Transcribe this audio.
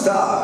stop.